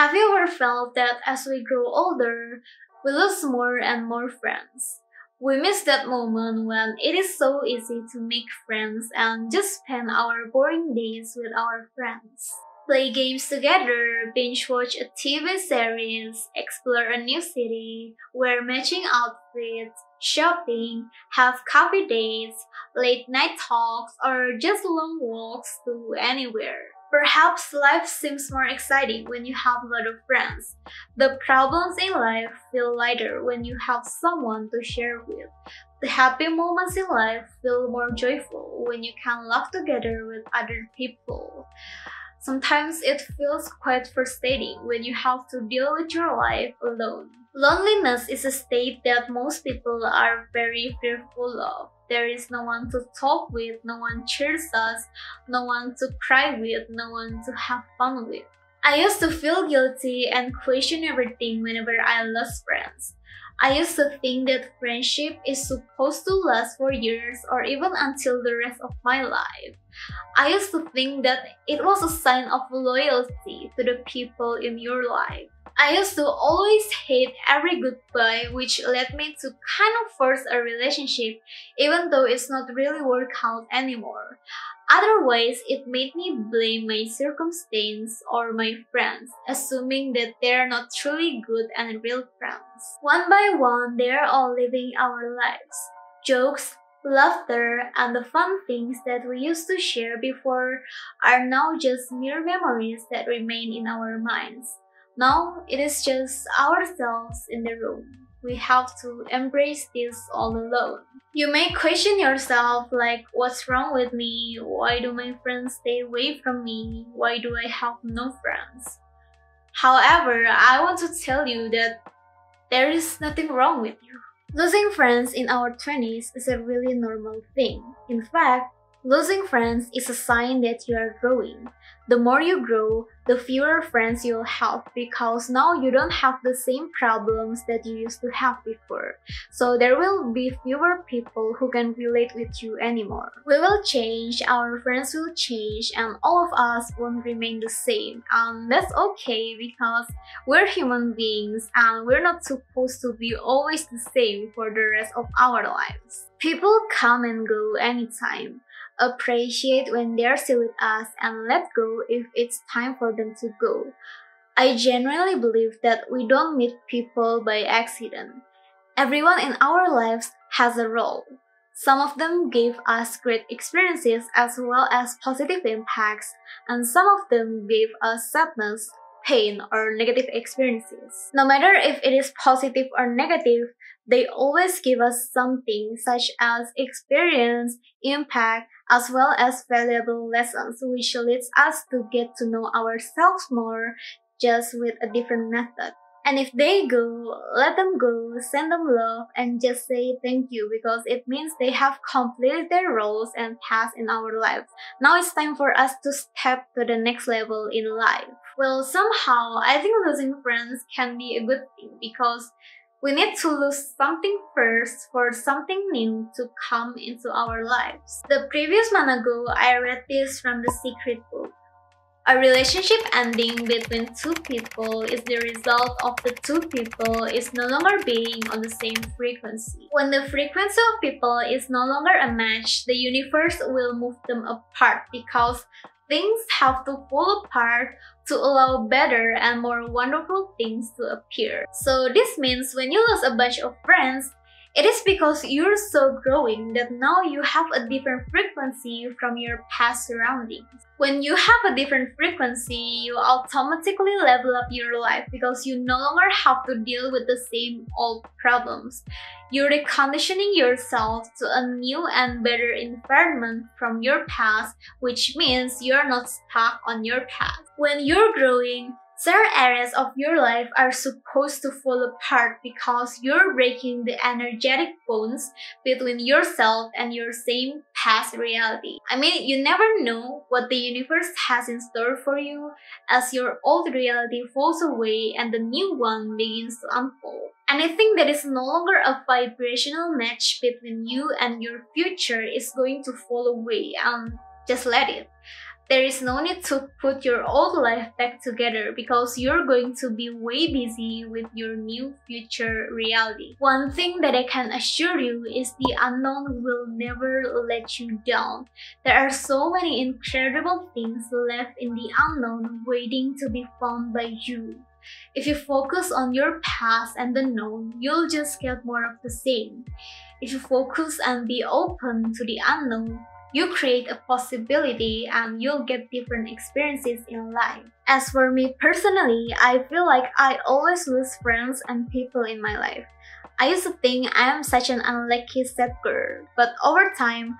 Have you ever felt that as we grow older, we lose more and more friends? We miss that moment when it is so easy to make friends and just spend our boring days with our friends. Play games together, binge watch a TV series, explore a new city, wear matching outfits, shopping, have coffee dates, late night talks, or just long walks to anywhere. Perhaps life seems more exciting when you have a lot of friends. The problems in life feel lighter when you have someone to share with. The happy moments in life feel more joyful when you can laugh together with other people. Sometimes it feels quite frustrating when you have to deal with your life alone. Loneliness is a state that most people are very fearful of. There is no one to talk with, no one cheers us, no one to cry with, no one to have fun with. I used to feel guilty and question everything whenever I lost friends. I used to think that friendship is supposed to last for years or even until the rest of my life. I used to think that it was a sign of loyalty to the people in your life. I used to always hate every goodbye, which led me to kind of force a relationship, even though it's not really work out anymore. Otherwise, it made me blame my circumstance or my friends, assuming that they're not truly good and real friends. One by one, they're all living our lives. Jokes, laughter, and the fun things that we used to share before are now just mere memories that remain in our minds. Now it is just ourselves in the room. We have to embrace this all alone. You may question yourself like, what's wrong with me? Why do my friends stay away from me? Why do I have no friends? However, I want to tell you that there is nothing wrong with you. Losing friends in our 20s is a really normal thing. In fact, losing friends is a sign that you are growing. The more you grow, the fewer friends you'll have because now you don't have the same problems that you used to have before. So there will be fewer people who can relate with you anymore. We will change, our friends will change, and all of us won't remain the same. And that's okay because we're human beings and we're not supposed to be always the same for the rest of our lives. People come and go anytime appreciate when they're still with us, and let go if it's time for them to go. I genuinely believe that we don't meet people by accident. Everyone in our lives has a role. Some of them gave us great experiences as well as positive impacts, and some of them gave us sadness, pain, or negative experiences. No matter if it is positive or negative, they always give us something such as experience, impact, as well as valuable lessons, which leads us to get to know ourselves more just with a different method. And if they go, let them go, send them love, and just say thank you because it means they have completed their roles and tasks in our lives. Now it's time for us to step to the next level in life. Well, somehow, I think losing friends can be a good thing because we need to lose something first for something new to come into our lives. The previous month ago, I read this from the Secret Book. A relationship ending between two people is the result of the two people is no longer being on the same frequency. When the frequency of people is no longer a match, the universe will move them apart because things have to fall apart to allow better and more wonderful things to appear. So this means when you lose a bunch of friends, it is because you're so growing that now you have a different frequency from your past surroundings. When you have a different frequency, you automatically level up your life because you no longer have to deal with the same old problems. You're reconditioning yourself to a new and better environment from your past, which means you're not stuck on your past. When you're growing, Certain areas of your life are supposed to fall apart because you're breaking the energetic bonds between yourself and your same past reality. I mean, you never know what the universe has in store for you as your old reality falls away and the new one begins to unfold. Anything that is no longer a vibrational match between you and your future is going to fall away and just let it. There is no need to put your old life back together because you're going to be way busy with your new future reality. One thing that I can assure you is the unknown will never let you down. There are so many incredible things left in the unknown waiting to be found by you. If you focus on your past and the known, you'll just get more of the same. If you focus and be open to the unknown, you create a possibility and you'll get different experiences in life. As for me personally, I feel like I always lose friends and people in my life. I used to think I am such an unlucky sad girl, but over time,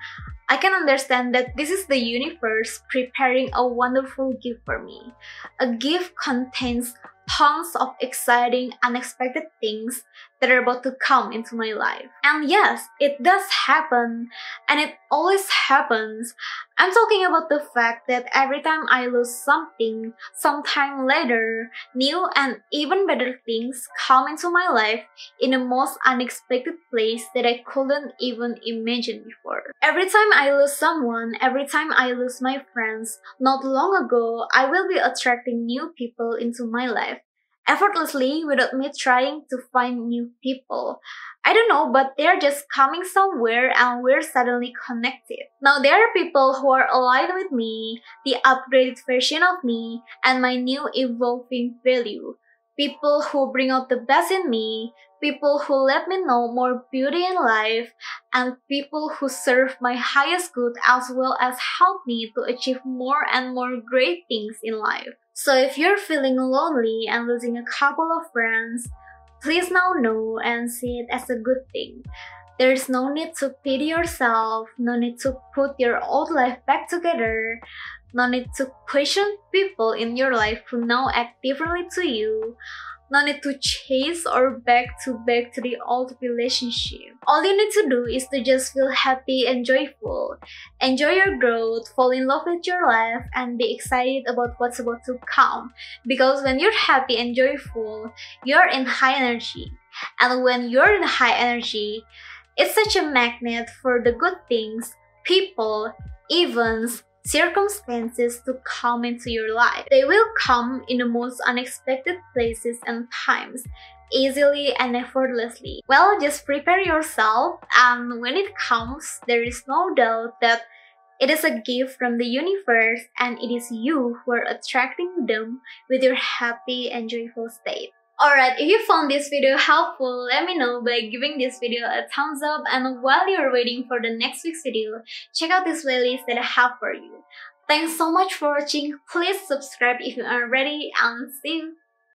I can understand that this is the universe preparing a wonderful gift for me. A gift contains tons of exciting, unexpected things that are about to come into my life. And yes, it does happen, and it always happens. I'm talking about the fact that every time I lose something, sometime later, new and even better things come into my life in the most unexpected place that I couldn't even imagine before. Every time I lose someone, every time I lose my friends, not long ago, I will be attracting new people into my life effortlessly without me trying to find new people. I don't know, but they're just coming somewhere and we're suddenly connected. Now there are people who are aligned with me, the upgraded version of me, and my new evolving value. People who bring out the best in me, people who let me know more beauty in life, and people who serve my highest good as well as help me to achieve more and more great things in life. So if you're feeling lonely and losing a couple of friends, please now know and see it as a good thing. There's no need to pity yourself, no need to put your old life back together, no need to question people in your life who now act differently to you, no need to chase or back to back to the old relationship. All you need to do is to just feel happy and joyful. Enjoy your growth, fall in love with your life, and be excited about what's about to come. Because when you're happy and joyful, you're in high energy. And when you're in high energy, it's such a magnet for the good things, people, events, circumstances to come into your life. They will come in the most unexpected places and times, easily and effortlessly. Well, just prepare yourself, and when it comes, there is no doubt that it is a gift from the universe, and it is you who are attracting them with your happy and joyful state. Alright, if you found this video helpful, let me know by giving this video a thumbs up and while you're waiting for the next week's video, check out this playlist that I have for you. Thanks so much for watching, please subscribe if you aren't ready and see you